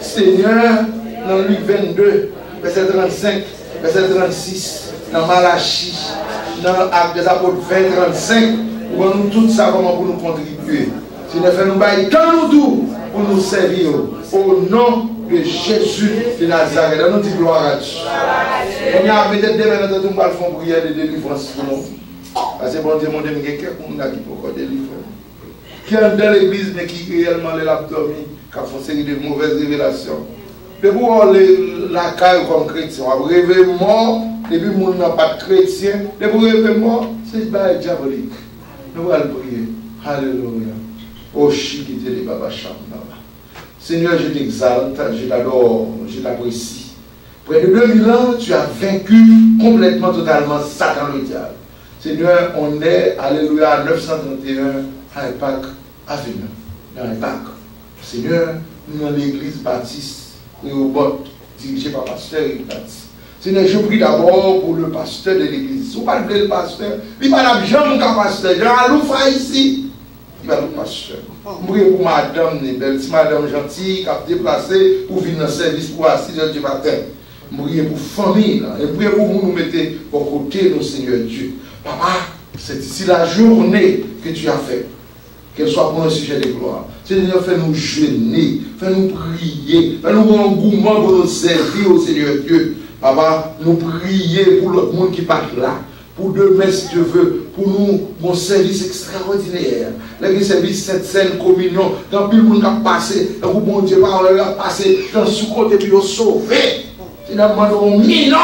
Seigneur, dans Luc 22, verset 35, verset 36, dans Malachie, dans Actes des Apôtres 20, 35, où nous tout ça comment pour nous contribuer. Seigneur, fais nous bailler quand nous tout pour nous servir. Au nom Jésus de Nazareth. Nous disons gloire à Dieu. On a peut-être demain, nous allons faire une prière de délivrance pour nous. Parce que bon Dieu, mon Dieu, il y a quelqu'un qui peut délivrer? Qui est dans l'église, mais qui réellement l'abdomen, qui a fait une série de mauvaises révélations. De voir la caille comme chrétien, on rêver mort, depuis nous n'a pas de chrétien, de vous rêver mort, c'est pas diabolique. Nous allons prier. Alléluia. Oh, chiquité de Baba Chambaba. Seigneur, je t'exalte, je t'adore, je t'apprécie. Près de 2000 ans, tu as vaincu complètement, totalement Satan le diable. Seigneur, on est, alléluia, à 931 à Pâques Avenue, dans Pâques. Seigneur, nous dans l'église baptiste, Réobot, dirigée par pasteur et baptiste. Seigneur, je prie d'abord pour le pasteur de l'église. Si vous parlez le pasteur, il la jambe qu'un pasteur. Jean Aloufa ici, il va pasteur. Prie pour madame Nebel, si madame gentille, qui a déplacé pour venir dans le service pour à 6 h du matin. Prie pour famille, et prie pour vous nous mettez au côté de Seigneur Dieu. Papa, c'est ici la journée que tu as fait. Qu'elle soit pour un sujet de gloire. Seigneur, fais-nous jeûner, fais-nous prier, fais-nous engouement pour nous servir au Seigneur Dieu. Papa, nous prier pour le monde qui part là. Pour demain, si Dieu veut, pour nous, mon service extraordinaire. Le service cette scène communion, dans le monde a passé, dans le bon Dieu, a passé, dans ce côté, puis il sauvé. Seigneur, demandons une minute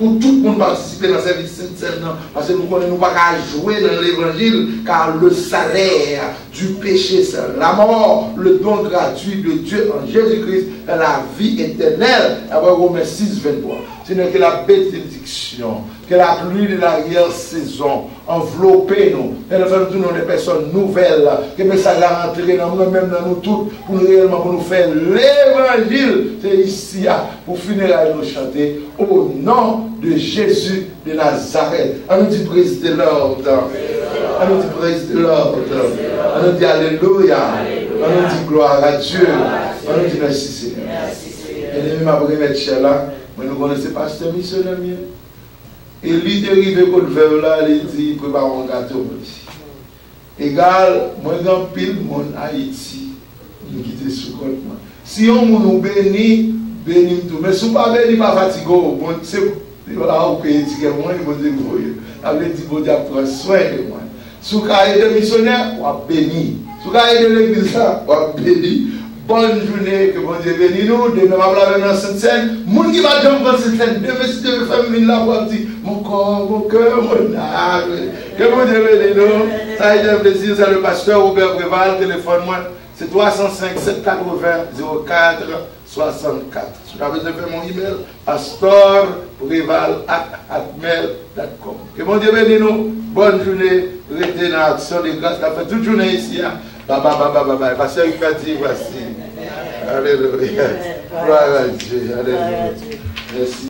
pour tout le monde participer dans le service Sainte-Seine, parce que nous ne connaissons pas jouer dans l'évangile, car le salaire du péché, c'est la mort, le don gratuit de Dieu en Jésus-Christ, la vie éternelle. Après Romains 6, 23. Seigneur, que la bénédiction, que la pluie de l'arrière-saison enveloppe nous, et nous faisons nous des personnes nouvelles, que le message a dans nous-mêmes, dans nous toutes, pour nous réellement pour nous faire l'évangile. C'est ici, pour finir à nous chanter, au nom de Jésus de Nazareth. On nous dit brise de l'ordre. On nous dit brise de l'ordre. On nous dit Alléluia. On nous dit gloire à Dieu. On nous dit merci Seigneur. Et aimé ma là, Mwen nou konen se paste misyon amye. E li derive kote vev la, li di preparon gato mwen si. Egal, mwen gen pil moun Haiti, mwen kite sou kote mwen. Si yon moun ou beni, beni mtou. Men sou pa beni pa fatigo, mwen se wala ou kwenye tike mwen, mwen de mwoye. Able di bodi ap pran swen de mwen. Sou ka ede misyonè, wap beni. Sou ka ede l'eglisa, wap beni. Bonne journée, que bon Dieu bénisse nous. Demain, on va dans cette scène. Moun qui va dans cette scène, demain, si Dieu fait venir là, on dire, mon corps, mon cœur, mon âme. Que bon Dieu bénisse nous. Ça a été un plaisir, c'est le pasteur Robert Préval, téléphone moi. C'est 305 780 04 64. Si vous besoin de faire mon email, pastorpreval.com. Que bon Dieu bénisse nous. Bonne journée. Restez dans l'action de grâce. Fait toute journée ici. Hein. Bye bye bye bye bye. Pasteur Yukati, voici. Alléluia. Gloire à Dieu. Alléluia. Merci.